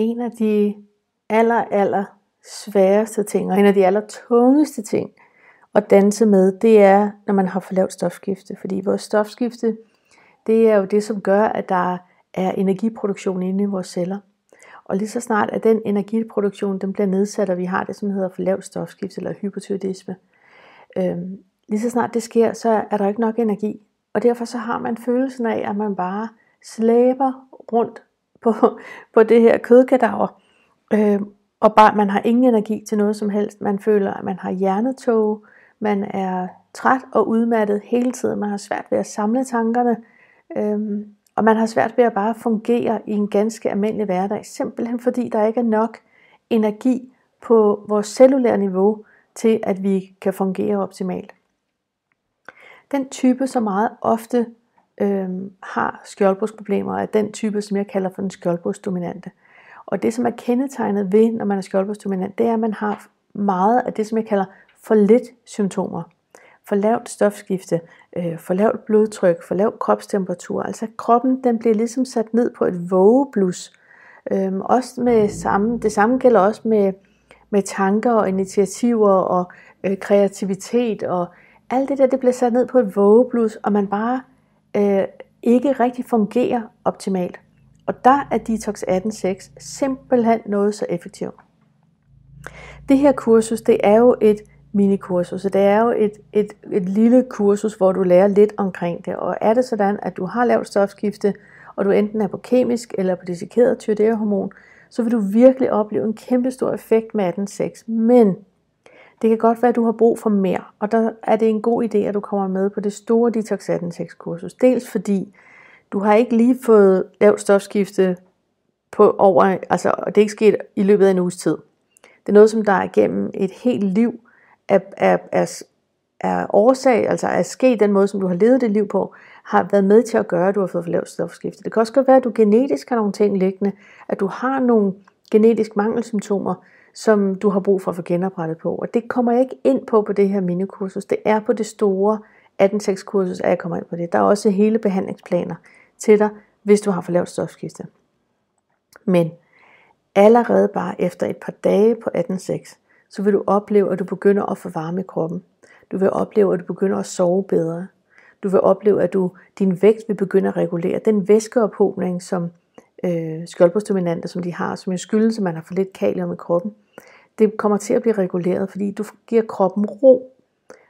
en af de aller, aller sværeste ting, og en af de aller tungeste ting at danse med, det er, når man har for lavt stofskifte. Fordi vores stofskifte, det er jo det, som gør, at der er energiproduktion inde i vores celler. Og lige så snart, at den energiproduktion den bliver nedsat, og vi har det, som hedder for lavt stofskifte eller hypotyroidisme, øhm, lige så snart det sker, så er der ikke nok energi. Og derfor så har man følelsen af, at man bare slæber rundt på, på det her kødkadaver, øh, og bare, man har ingen energi til noget som helst. Man føler, at man har hjernetog, man er træt og udmattet hele tiden, man har svært ved at samle tankerne, øh, og man har svært ved at bare fungere i en ganske almindelig hverdag, simpelthen fordi der ikke er nok energi på vores cellulære niveau til, at vi kan fungere optimalt. Den type, som meget ofte øh, har skjoldbrugsproblemer, er den type, som jeg kalder for den skjoldbrugsdominante. Og det, som er kendetegnet ved, når man er skjoldbrugsdominant, det er, at man har meget af det, som jeg kalder for lidt symptomer. For lavt stofskifte, øh, for lavt blodtryk, for lav kropstemperatur. Altså kroppen den bliver ligesom sat ned på et vågeblus. Øhm, også med samme, det samme gælder også med, med tanker og initiativer og øh, kreativitet og alt det der, det bliver sat ned på et vågeblus, og man bare øh, ikke rigtig fungerer optimalt. Og der er Detox 18.6 simpelthen noget så effektivt. Det her kursus, det er jo et minikursus, så det er jo et, et, et lille kursus, hvor du lærer lidt omkring det. Og er det sådan, at du har lavt stofskifte, og du enten er på kemisk eller på dissekeret tyreoidehormon, så vil du virkelig opleve en kæmpe stor effekt med 18.6. Men det kan godt være, at du har brug for mere, og der er det en god idé, at du kommer med på det store Detox 18 kursus. Dels fordi du har ikke lige fået lavt stofskifte på over, altså det er ikke sket i løbet af en uges tid. Det er noget, som der er gennem et helt liv er, er, er, er årsag, altså er sket den måde, som du har levet dit liv på, har været med til at gøre, at du har fået for lavt stofskifte. Det kan også godt være, at du genetisk har nogle ting liggende, at du har nogle genetisk mangelsymptomer, som du har brug for at få genoprettet på. Og det kommer jeg ikke ind på på det her minikursus. Det er på det store 18 kursus, at jeg kommer ind på det. Der er også hele behandlingsplaner til dig, hvis du har for lavt stofskifte. Men allerede bare efter et par dage på 18.6, så vil du opleve, at du begynder at få varme i kroppen. Du vil opleve, at du begynder at sove bedre. Du vil opleve, at du, din vægt vil begynde at regulere. Den væskeophobning, som øh, skjoldbrugsdominante, som de har, som jo skyldes, at man har for lidt kalium i kroppen, det kommer til at blive reguleret, fordi du giver kroppen ro.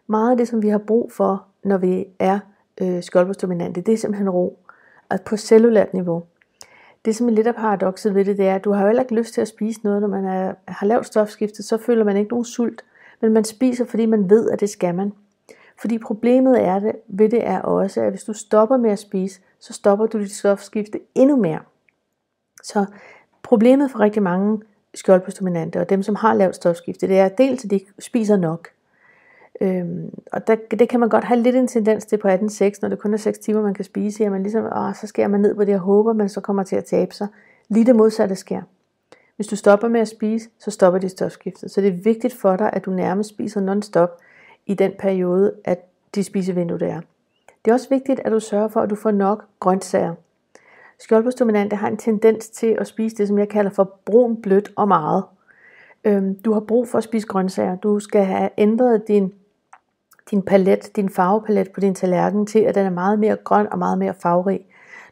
Meget af det, som vi har brug for, når vi er øh, skjoldbrugsdominante, det er simpelthen ro. Altså på cellulært niveau. Det, som er lidt af paradokset ved det, det er, at du har jo heller ikke lyst til at spise noget, når man er, har lavt stofskifte, så føler man ikke nogen sult. Men man spiser, fordi man ved, at det skal man. Fordi problemet er det, ved det er også, at hvis du stopper med at spise, så stopper du dit stofskifte endnu mere. Så problemet for rigtig mange skjoldbrugsdominante og dem, som har lavt stofskifte, det er dels, at de ikke spiser nok. Øhm, og der, det kan man godt have lidt en tendens til på 18.6, når det kun er 6 timer, man kan spise, at man ligesom, åh, så skærer man ned på det, jeg håber, man så kommer til at tabe sig. Lige det modsatte sker. Hvis du stopper med at spise, så stopper dit stofskifte. Så det er vigtigt for dig, at du nærmest spiser non-stop i den periode, at de spisevindue det er. Det er også vigtigt, at du sørger for, at du får nok grøntsager. Skjoldbrugsdominante har en tendens til at spise det, som jeg kalder for brun, blødt og meget. Øhm, du har brug for at spise grøntsager. Du skal have ændret din, din palet, din farvepalet på din tallerken til, at den er meget mere grøn og meget mere farverig.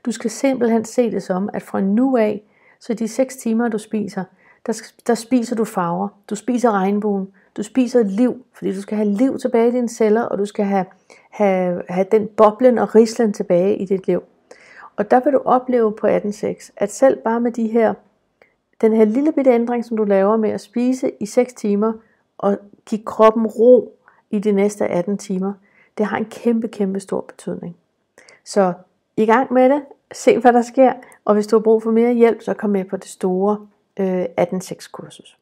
Du skal simpelthen se det som, at fra nu af, så de 6 timer, du spiser, der, der spiser du farver. Du spiser regnbuen. Du spiser liv, fordi du skal have liv tilbage i dine celler, og du skal have, have, have den boblen og rislen tilbage i dit liv. Og der vil du opleve på 18.6, at selv bare med de her, den her lille bitte ændring, som du laver med at spise i 6 timer, og give kroppen ro i de næste 18 timer, det har en kæmpe, kæmpe stor betydning. Så i gang med det, se hvad der sker, og hvis du har brug for mere hjælp, så kom med på det store øh, 18.6 kursus.